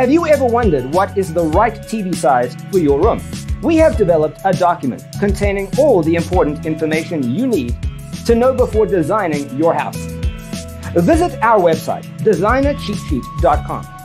Have you ever wondered what is the right TV size for your room? We have developed a document containing all the important information you need to know before designing your house. Visit our website, designercheatsheet.com.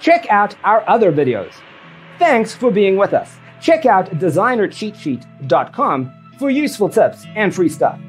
check out our other videos. Thanks for being with us. Check out designercheatsheet.com for useful tips and free stuff.